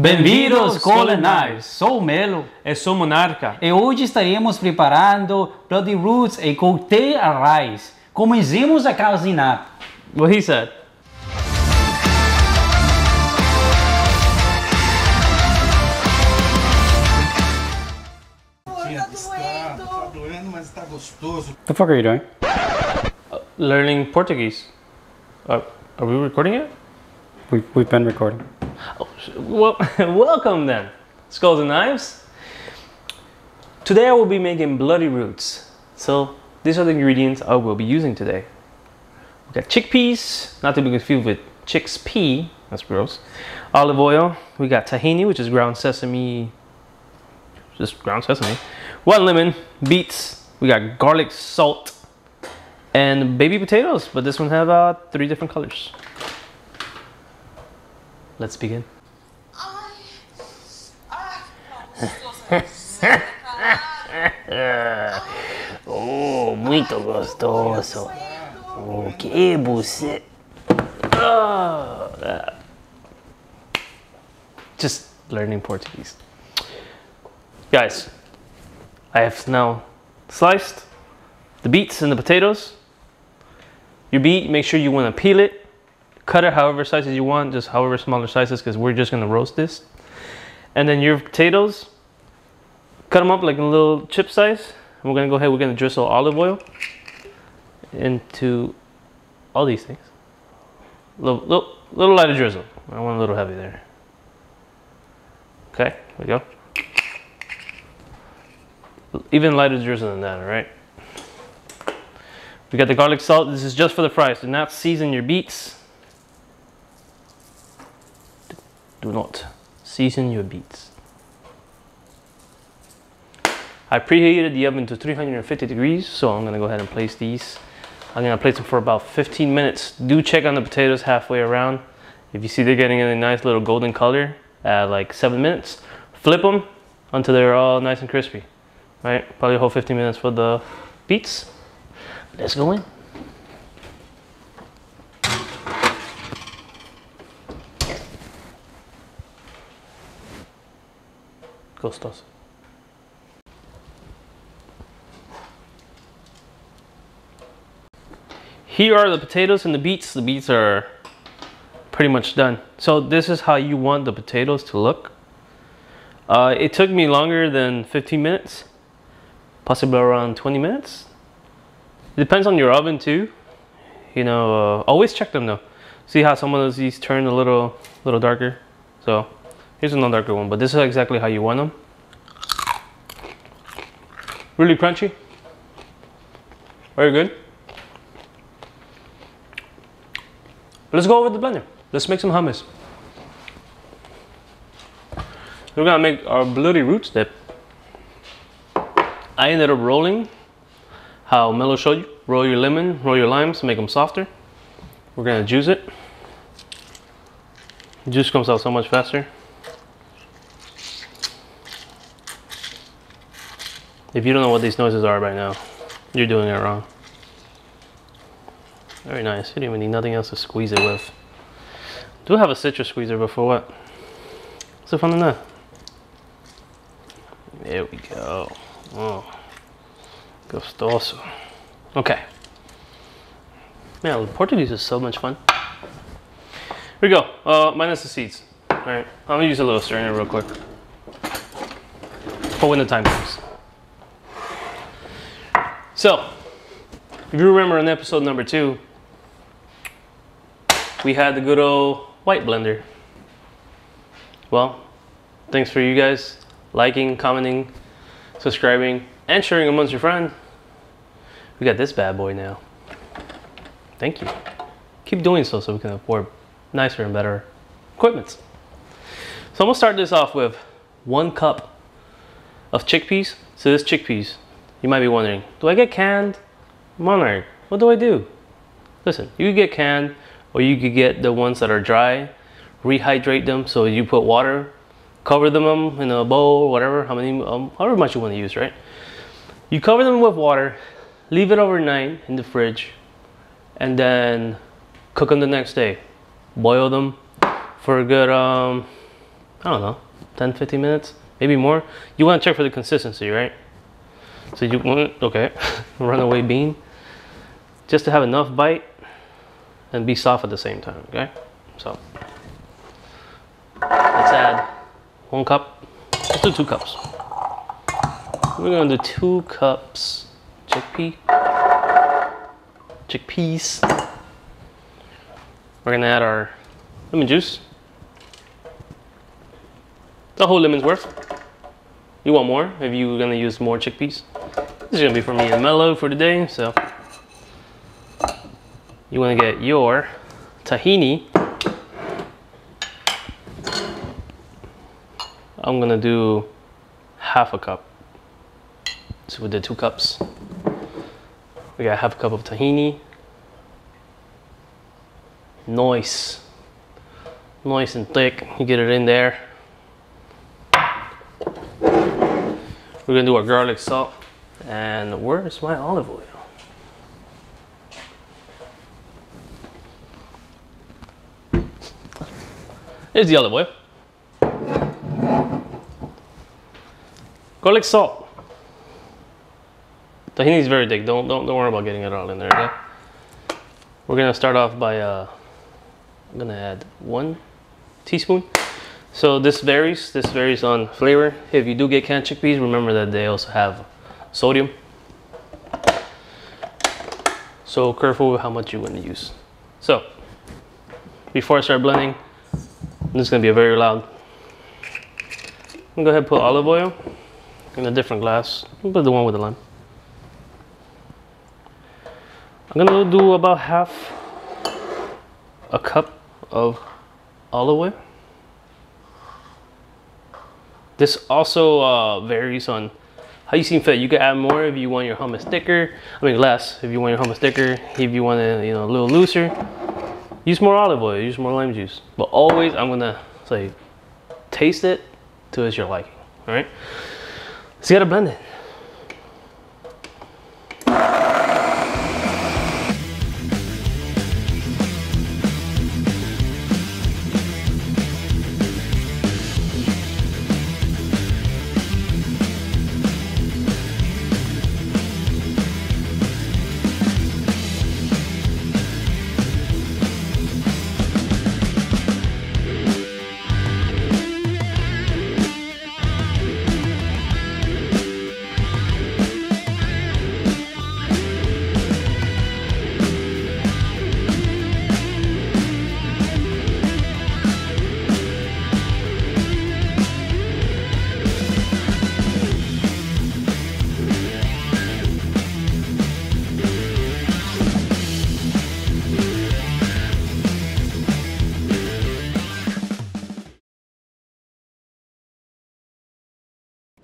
Bem-vindos, culinários! Sou o Melo Eu sou Monarca. e hoje estaremos preparando Bloody Roots e cocktail a rice. Comecemos a cozinhar. What he said. Tá doendo, mas está gostoso. The fuck are you doing? Learning Portuguese. Uh, are we recording it? We, we've been recording. Well, welcome then, Skulls and Knives. Today I will be making bloody roots. So these are the ingredients I will be using today. We got chickpeas, not to be confused with chick's pea. That's gross. Olive oil. We got tahini, which is ground sesame. Just ground sesame. One lemon, beets. We got garlic, salt, and baby potatoes. But this one have uh, three different colors. Let's begin. Oh, muito gostoso. Oh, que você. Ah, just learning Portuguese. Guys, I have now sliced the beets and the potatoes. Your beet, make sure you want to peel it, cut it however sizes you want, just however smaller sizes, because we're just gonna roast this. And then your potatoes, cut them up like a little chip size. And we're gonna go ahead, we're gonna drizzle olive oil into all these things. Little, little, little lighter drizzle. I want a little heavy there. Okay, we go. Even lighter drizzle than that, all right? We got the garlic salt. This is just for the fries. Do not season your beets. Do not season your beets. I preheated the oven to 350 degrees, so I'm gonna go ahead and place these. I'm gonna place them for about 15 minutes. Do check on the potatoes halfway around. If you see they're getting a nice little golden color at like seven minutes, flip them until they're all nice and crispy. Right? Probably a whole 15 minutes for the beets. Let's go in. Here are the potatoes and the beets. The beets are pretty much done. So this is how you want the potatoes to look. Uh, it took me longer than 15 minutes, possibly around 20 minutes. It depends on your oven too. You know, uh, always check them though. See how some of these turn a little, little darker. So here's another darker one, but this is exactly how you want them. Really crunchy. Very good. Let's go over the blender. Let's make some hummus. We're gonna make our bloody roots dip. I ended up rolling how Melo showed you. Roll your lemon, roll your limes, make them softer. We're gonna juice it. Juice comes out so much faster. If you don't know what these noises are by now, you're doing it wrong. Very nice. You don't even need nothing else to squeeze it with. Do have a citrus squeezer, but for what? What's the fun in that? There we go. Oh, gostoso. Okay. Man, Portuguese is so much fun. Here we go. Uh, minus the seeds. All right. I'm gonna use a little strainer real quick. For when the time comes. So, if you remember in episode number two, we had the good old white blender. Well, thanks for you guys liking, commenting, subscribing, and sharing amongst your friends. We got this bad boy now. Thank you. Keep doing so so we can afford nicer and better equipment. So I'm gonna start this off with one cup of chickpeas. So this chickpeas, you might be wondering, do I get canned? Monarch, what do I do? Listen, you could get canned or you could get the ones that are dry, rehydrate them. So you put water, cover them um, in a bowl, or whatever, how many, um, however much you want to use, right? You cover them with water, leave it overnight in the fridge, and then cook them the next day. Boil them for a good um, I don't know, 10, 15 minutes, maybe more. You want to check for the consistency, right? So you want, okay, runaway bean, just to have enough bite and be soft at the same time, okay? So let's add one cup, let's do two cups. We're gonna do two cups chickpea, chickpeas. We're gonna add our lemon juice. The whole lemon's worth. You want more if you're gonna use more chickpeas. This is gonna be for me and Melo for the day, so you wanna get your tahini. I'm gonna do half a cup. So we did two cups. We got half a cup of tahini. Nice. Nice and thick. You get it in there. We're gonna do our garlic salt. And where's my olive oil? Here's the olive oil. Garlic salt. Tahini is very thick. Don't, don't don't worry about getting it all in there. Okay? We're gonna start off by uh, I'm gonna add one teaspoon. So this varies. This varies on flavor. If you do get canned chickpeas, remember that they also have sodium. So careful with how much you want to use. So before I start blending, this is gonna be a very loud. I'm gonna go ahead and put olive oil in a different glass. Put the one with the lime. I'm gonna do about half a cup of olive oil. This also uh, varies on how you seem fit. You can add more if you want your hummus thicker. I mean less if you want your hummus thicker. If you want it, you know, a little looser, use more olive oil. Use more lime juice. But always, I'm gonna say, taste it to as your liking. All right. So you gotta blend it.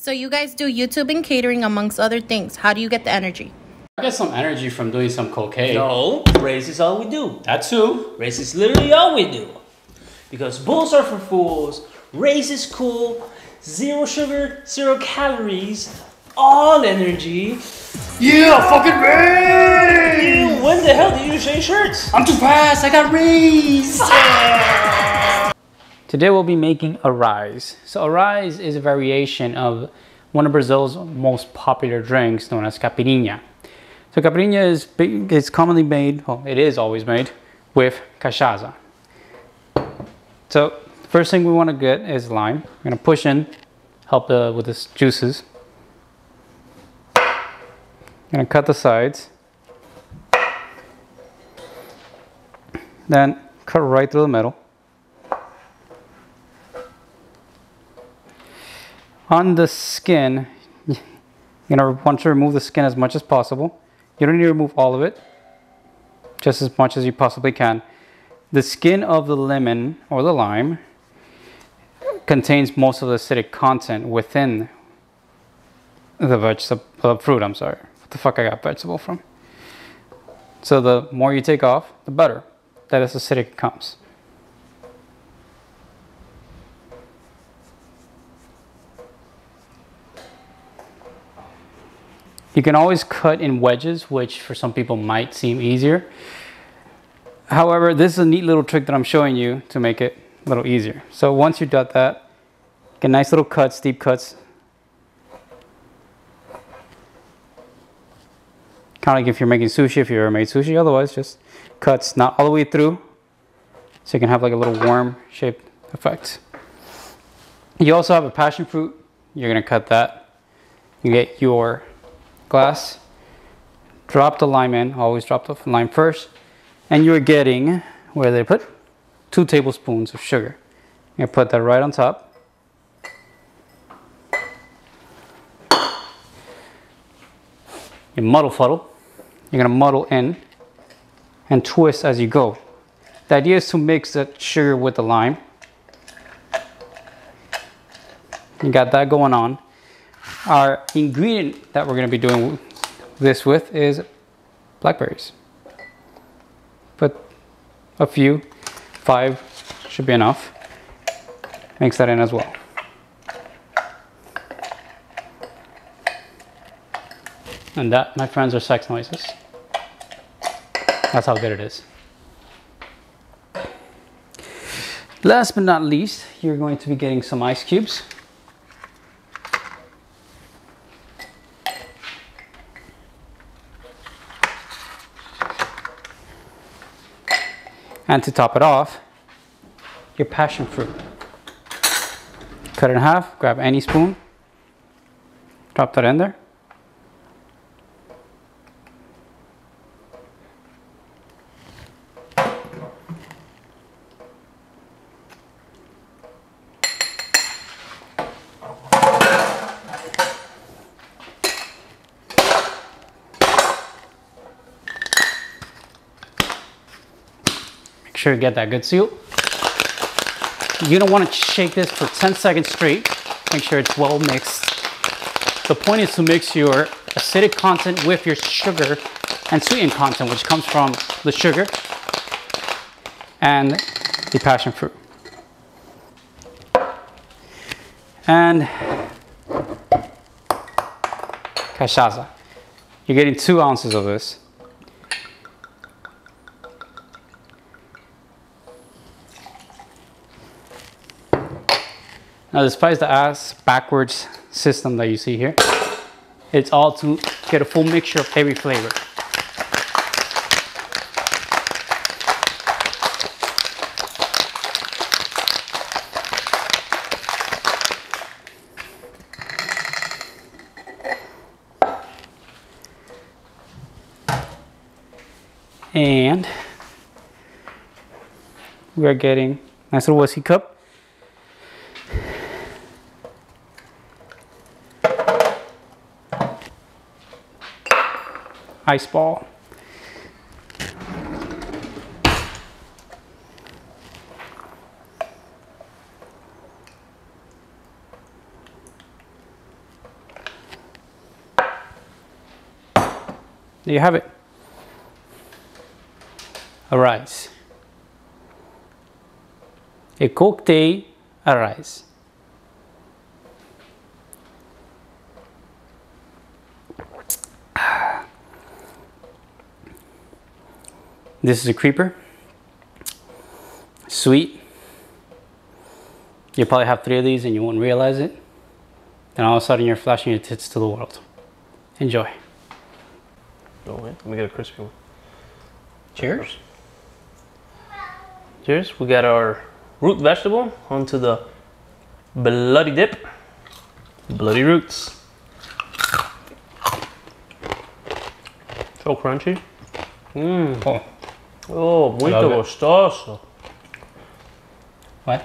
So you guys do YouTube and catering amongst other things. How do you get the energy? I get some energy from doing some cocaine. No, Raze is all we do. That too. Raze is literally all we do. Because bulls are for fools, Raze is cool, zero sugar, zero calories, all energy. Yeah, fucking race! Ew, when the hell did you change shirts? I'm too fast. I got raised. Ah! Today we'll be making Arise. So Arise is a variation of one of Brazil's most popular drinks known as caipirinha. So caipirinha is big, commonly made, well, it is always made with cachaça. So first thing we want to get is lime. We're gonna push in, help the, with the juices. I'm Gonna cut the sides. Then cut right through the middle. On the skin, you know, want to remove the skin as much as possible. You don't need to remove all of it, just as much as you possibly can. The skin of the lemon or the lime contains most of the acidic content within the vegetable uh, fruit. I'm sorry, what the fuck I got vegetable from? So the more you take off, the better. That is acidic comes. You can always cut in wedges, which for some people might seem easier. However, this is a neat little trick that I'm showing you to make it a little easier. So once you've done that, Get nice little cuts, deep cuts. Kind of like if you're making sushi, if you ever made sushi. Otherwise, just cuts, not all the way through. So you can have like a little worm shaped effect. You also have a passion fruit. You're gonna cut that. You get your glass. Drop the lime in. Always drop the lime first. And you're getting, where they put? Two tablespoons of sugar. You put that right on top. You muddle fuddle. You're gonna muddle in and twist as you go. The idea is to mix the sugar with the lime. You got that going on. Our ingredient that we're gonna be doing this with is blackberries. Put a few, five should be enough. Mix that in as well. And that, my friends, are sex noises. That's how good it is. Last but not least, you're going to be getting some ice cubes. And to top it off, your passion fruit. Cut it in half, grab any spoon, drop that in there. Sure you get that good seal. You don't want to shake this for 10 seconds straight. Make sure it's well mixed. The point is to mix your acidic content with your sugar and sweetened content, which comes from the sugar and the passion fruit. And cachaça. You're getting two ounces of this. Now, despite the ass backwards system that you see here, it's all to get a full mixture of every flavor. And we are getting nice little whiskey cup. Ice ball. There you have it. Arise. A cocktail arise. This is a creeper. Sweet. You probably have three of these and you won't realize it. Then all of a sudden you're flashing your tits to the world. Enjoy. Oh wait, let me get a crispy one. Cheers. Cheers. We got our root vegetable onto the bloody dip. Bloody roots. So crunchy. Mmm. Oh, Oh, muito love gostoso. what?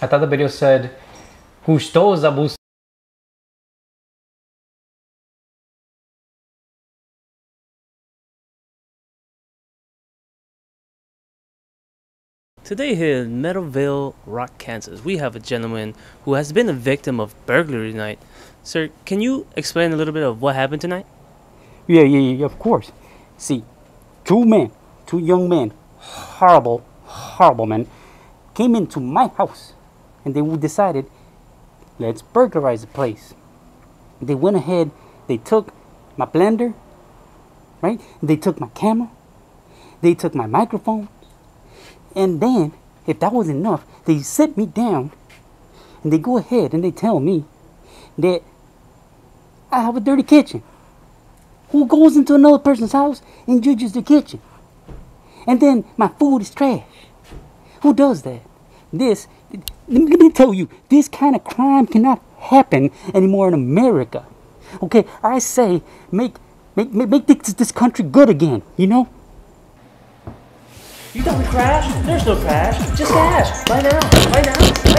I thought the video said, Gustosa bus. Today here in Meadowville, Rock, Kansas, we have a gentleman who has been a victim of burglary tonight. Sir, can you explain a little bit of what happened tonight? Yeah, yeah, yeah, of course. See, two men, two young men, horrible, horrible men, came into my house and they decided, let's burglarize the place. They went ahead, they took my blender, right? They took my camera, they took my microphone, and then if that was enough, they set me down and they go ahead and they tell me that I have a dirty kitchen. Who goes into another person's house and judges the kitchen? And then my food is trash. Who does that? This, let me, tell you, this kind of crime cannot happen anymore in America. Okay, I say make make make, make this, this country good again. You know. You we crashed? There's no crash. Just cash. Buy now. Buy now.